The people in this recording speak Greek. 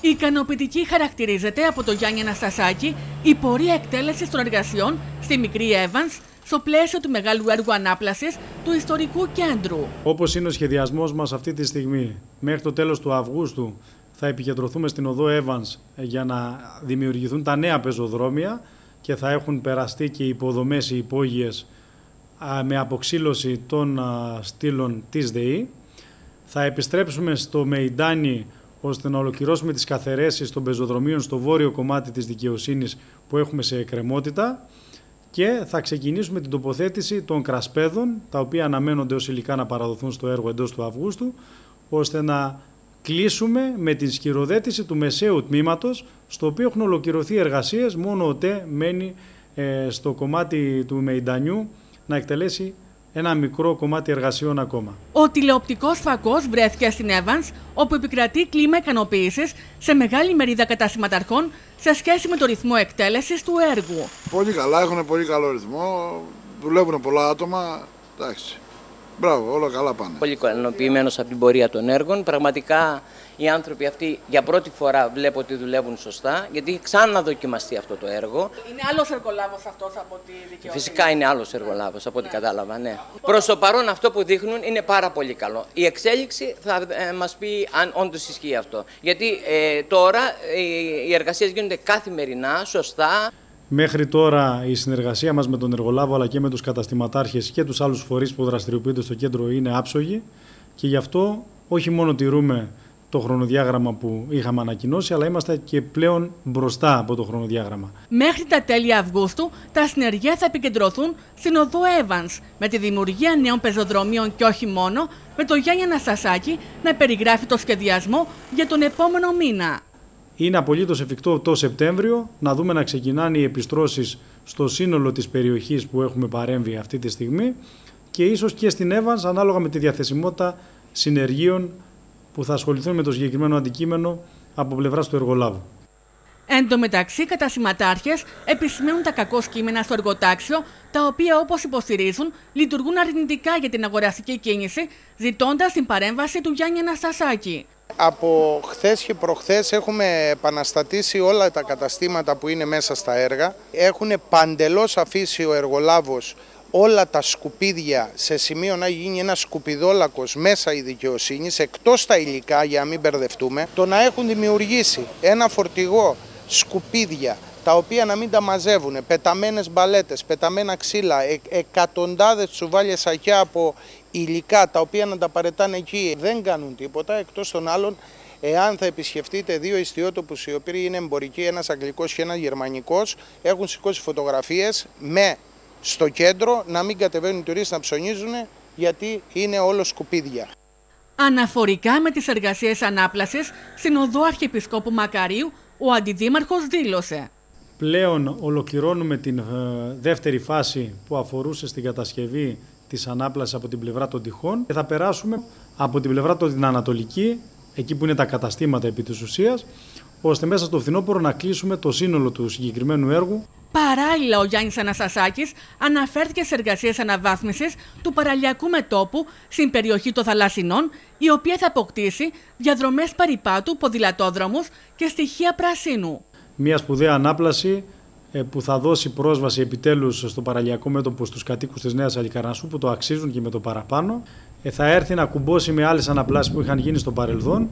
Η ικανοποιητική χαρακτηρίζεται από το Γιάννη Αναστασάκη η πορεία εκτέλεσης των εργασιών στη Μικρή Evans στο πλαίσιο του μεγάλου έργου ανάπλασης του ιστορικού κέντρου. Όπως είναι ο σχεδιασμός μας αυτή τη στιγμή, μέχρι το τέλος του Αυγούστου θα επικεντρωθούμε στην οδό Evans για να δημιουργηθούν τα νέα πεζοδρόμια και θα έχουν περαστεί και οι υποδομές οι υπόγειες με αποξήλωση των στήλων της ΔΕΗ. Θα επιστρέψουμε στο Μεϊντάνι ώστε να ολοκληρώσουμε τις καθαιρέσεις των πεζοδρομίων στο βόρειο κομμάτι της δικαιοσύνης που έχουμε σε εκκρεμότητα και θα ξεκινήσουμε την τοποθέτηση των κρασπέδων, τα οποία αναμένονται ως υλικά να παραδοθούν στο έργο εντός του Αυγούστου, ώστε να κλείσουμε με την σκυροδέτηση του μεσαίου τμήματος, στο οποίο έχουν ολοκληρωθεί εργασίες, μόνο ο ΤΕ μένει ε, στο κομμάτι του Μεϊντανιού να εκτελέσει ένα μικρό κομμάτι εργασιών ακόμα. Ο τηλεοπτικός φακός βρέθηκε στην Evans, όπου επικρατεί κλίμα ικανοποίησης σε μεγάλη μερίδα καταστηματαρχών σε σχέση με το ρυθμό εκτέλεσης του έργου. Πολύ καλά, έχουν πολύ καλό ρυθμό. Δουλεύουν πολλά άτομα. Εντάξει. Μπράβο, όλα καλά πάνε. Πολύ ικανοποιημένος από την πορεία των έργων. Πραγματικά οι άνθρωποι αυτοί για πρώτη φορά βλέπω ότι δουλεύουν σωστά, γιατί έχει ξαναδοκιμαστεί αυτό το έργο. Είναι άλλος εργολάβος αυτός από τη δικαιοσύνη; Φυσικά είναι άλλος εργολάβος από ό,τι ναι. κατάλαβα, ναι. Προς το παρόν αυτό που δείχνουν είναι πάρα πολύ καλό. Η εξέλιξη θα ε, μας πει αν όντως ισχύει αυτό. Γιατί ε, τώρα ε, οι εργασίες γίνονται καθημερινά, σωστά. Μέχρι τώρα η συνεργασία μας με τον εργολάβο αλλά και με τους καταστηματάρχες και τους άλλους φορείς που δραστηριοποιούνται στο κέντρο είναι άψογη και γι' αυτό όχι μόνο τηρούμε το χρονοδιάγραμμα που είχαμε ανακοινώσει, αλλά είμαστε και πλέον μπροστά από το χρονοδιάγραμμα. Μέχρι τα τέλη Αυγούστου, τα συνεργεία θα επικεντρωθούν στην οδό Evans, με τη δημιουργία νέων πεζοδρομίων και όχι μόνο, με το Γιάννη Αναστασάκη να περιγράφει το σχεδιασμό για τον επόμενο μήνα. Είναι απολύτως εφικτό το Σεπτέμβριο να δούμε να ξεκινάνε οι επιστρώσεις στο σύνολο της περιοχής που έχουμε παρέμβει αυτή τη στιγμή και ίσως και στην Evans ανάλογα με τη διαθεσιμότητα συνεργείων που θα ασχοληθούν με το συγκεκριμένο αντικείμενο από πλευράς του εργολάβου. Εν τω μεταξύ, κατασηματάρχε επισημαίνουν τα κακό κείμενα στο εργοτάξιο, τα οποία όπως υποστηρίζουν λειτουργούν αρνητικά για την αγοραστική κίνηση, ζητώντας την παρέμβαση του Γιάννη Αναστασάκη. Από χθες και προχθές έχουμε επαναστατήσει όλα τα καταστήματα που είναι μέσα στα έργα. Έχουν παντελώς αφήσει ο εργολάβος όλα τα σκουπίδια σε σημείο να γίνει ένα σκουπιδόλακος μέσα η δικαιοσύνη, εκτός τα υλικά για να μην μπερδευτούμε, το να έχουν δημιουργήσει ένα φορτηγό σκουπίδια τα οποία να μην τα μαζεύουν, πεταμένες μπαλέτες, πεταμένα ξύλα, ε, εκατοντάδες τσουβάλια σακιά από υλικά τα οποία να τα παρετάνε εκεί, δεν κάνουν τίποτα εκτός των άλλων Εάν θα επισκεφτείτε δύο ιστιότοπους οι οποίοι είναι εμπορικοί, ένας αγγλικός και ένας γερμανικός, έχουν σηκώσει φωτογραφίες με στο κέντρο, να μην κατεβαίνουν οι τουρίστες να ψωνίζουν γιατί είναι όλο σκουπίδια. Αναφορικά με τις εργασίες ανάπλασης, στην οδό Αρχιεπισκόπου Μακαρίου, ο Αντιδήμαρχος δήλωσε. Πλέον ολοκληρώνουμε την ε, δεύτερη φάση που αφορούσε στην κατασκευή της ανάπλασης από την πλευρά των τυχών και θα περάσουμε από την πλευρά των Ανατολική, εκεί που είναι τα καταστήματα επί της ουσίας, ώστε μέσα στο φθινόπωρο να κλείσουμε το σύνολο του συγκεκριμένου έργου. Παράλληλα, ο Γιάννης Αναστασάκης αναφέρθηκε σε εργασίες αναβάθμισης του παραλιακού μετόπου στην περιοχή των Θαλασσινών, η οποία θα αποκτήσει διαδρομές παρυπάτου, ποδηλατόδρομους και στοιχεία πρασίνου. Μια σπουδαία ανάπλαση ε, που θα δώσει πρόσβαση επιτέλους στο παραλιακό μέτωπο στους κατοίκους της Νέας Αλικαρνασού που το αξίζουν και με το παραπάνω. Ε, θα έρθει να κουμπώσει με άλλες αναπλάσεις που είχαν γίνει στο παρελθόν.